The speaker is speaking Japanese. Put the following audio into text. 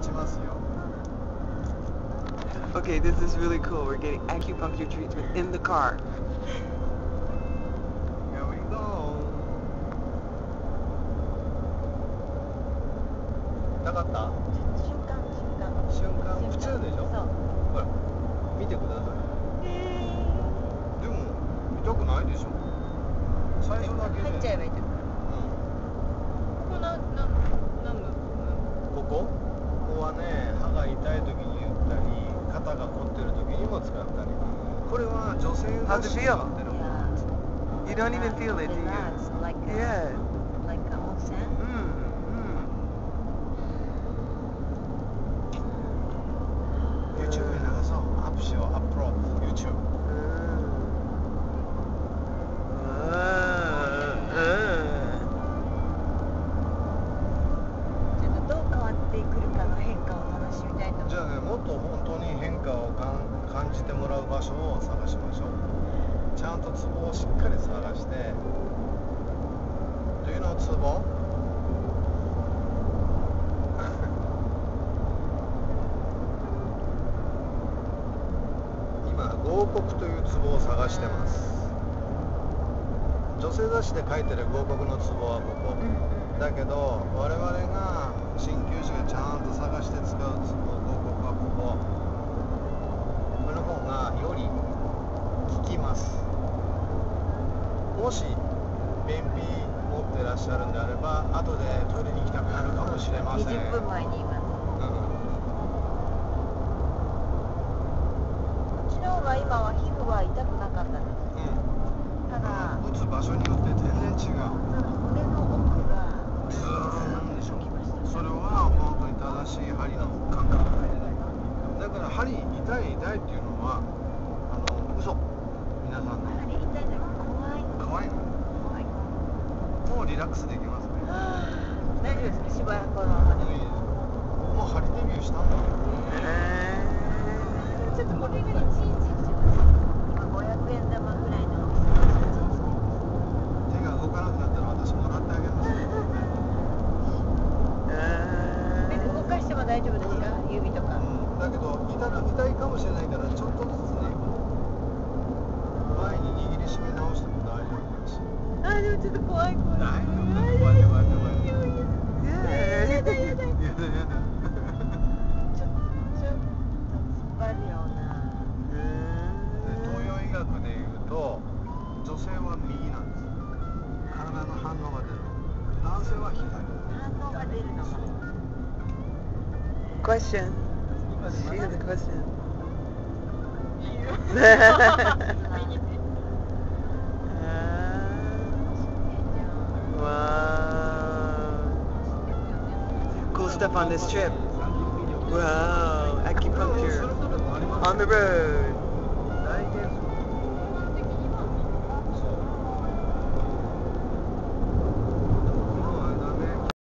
ちますよ Okay, this is really cool. We're getting acupuncture treatment in the car. Here we go なかった瞬間瞬間瞬間普通でしょそうほら見てくださいでも痛くないでしょ最初だけで入っちゃえばいいじゃんうここなななんんここここはね歯が痛い時に言ったり肩が凝ってる時にも使ったりこれは女性 How's が it 使 feel? ってるもの You don't even feel it, do you? Like a, Yeah. like a onsen. Mm, YouTube に流そうアップしようアップロード YouTube mm. ちょっとどう変わってくるかの変化を楽しみたいと思うじゃあねもっと本当に変化をかん感じてもらう場所を探しましょう。ちゃんとツボをしっかり探して。Do you know ツボ今合谷というツボを探してます。女性雑誌で書いてる合谷のツボはここ、だけど我々が鍼灸師がちゃんと探して使うツボ合谷はこここれの方がより効きますもし便秘持ってらっしゃるんであれば後でトイレに行きたくなるかもしれません。20分前にいますうん。うちの方が今は皮膚は痛くなかったですうん。ただ打つ場所によって全然違うただ骨の奥がズーンでしょきましたそれは本当に正しい針の感覚だから針痛い痛いっていうのはあの嘘皆さん。のあれ痛いん。だけど怖いの怖いもうリラックスできますね。大丈夫ですかしばらくのもう針デビュー。したんだちょっとこれがねチンチンしてます今500円玉ぐらいの手が動かなくなったら私もらってあげます別に動かしても大丈夫ですか？指とか。うん。だけど痛く痛いかもしれないからちょっとずつね前に握りしめ直しても大丈夫だしあーでもちょっと怖い怖い大丈夫怖い怖い怖い怖いいやいややだやだちょっとやだやだちょっと突っ張るようなで東洋医学でいうと女性は右なんです体の反応が出る男性は左反応が出るのが Question. She has a question. stuff on this trip. Whoa, acupuncture. On the road.